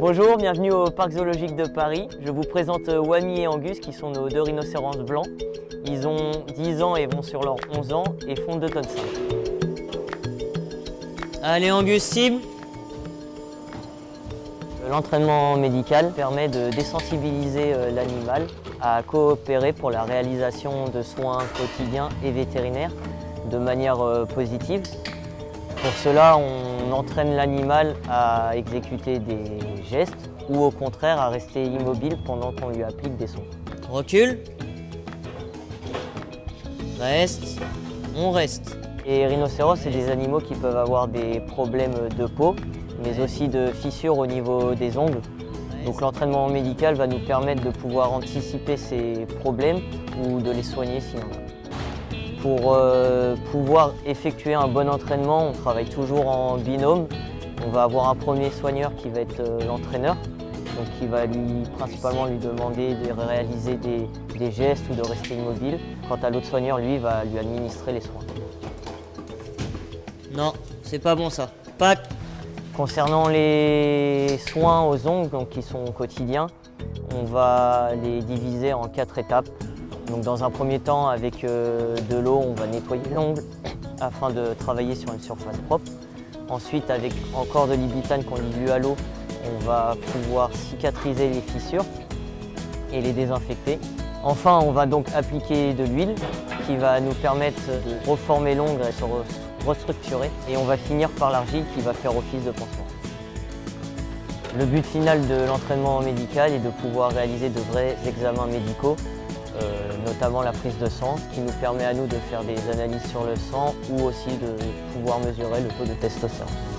Bonjour, bienvenue au Parc Zoologique de Paris. Je vous présente euh, Wami et Angus qui sont nos deux rhinocéros blancs. Ils ont 10 ans et vont sur leurs 11 ans et font 2 tonnes 5. Allez Angus, cible L'entraînement médical permet de désensibiliser euh, l'animal à coopérer pour la réalisation de soins quotidiens et vétérinaires de manière euh, positive. Pour cela, on entraîne l'animal à exécuter des gestes ou au contraire à rester immobile pendant qu'on lui applique des soins. Recule. Reste. On reste. Les rhinocéros, c'est des animaux qui peuvent avoir des problèmes de peau, mais aussi de fissures au niveau des ongles. Donc l'entraînement médical va nous permettre de pouvoir anticiper ces problèmes ou de les soigner s'il y en a. Pour euh, pouvoir effectuer un bon entraînement, on travaille toujours en binôme. On va avoir un premier soigneur qui va être euh, l'entraîneur, donc qui va lui principalement lui demander de réaliser des, des gestes ou de rester immobile. Quant à l'autre soigneur, lui, va lui administrer les soins. Non, c'est pas bon ça. Pac Concernant les soins aux ongles, donc qui sont quotidiens, on va les diviser en quatre étapes. Dans un premier temps, avec euh, de l'eau, on va nettoyer l'ongle afin de travailler sur une surface propre. Ensuite, avec encore de l'ibutane qu'on dilue à l'eau, on va pouvoir cicatriser les fissures et les désinfecter. Enfin, on va donc appliquer de l'huile qui va nous permettre de reformer l'ongle et se restructurer. Et on va finir par l'argile qui va faire office de pansement. Le but final de l'entraînement médical est de pouvoir réaliser de vrais examens médicaux, notamment la prise de sang, qui nous permet à nous de faire des analyses sur le sang ou aussi de pouvoir mesurer le taux de testostérone.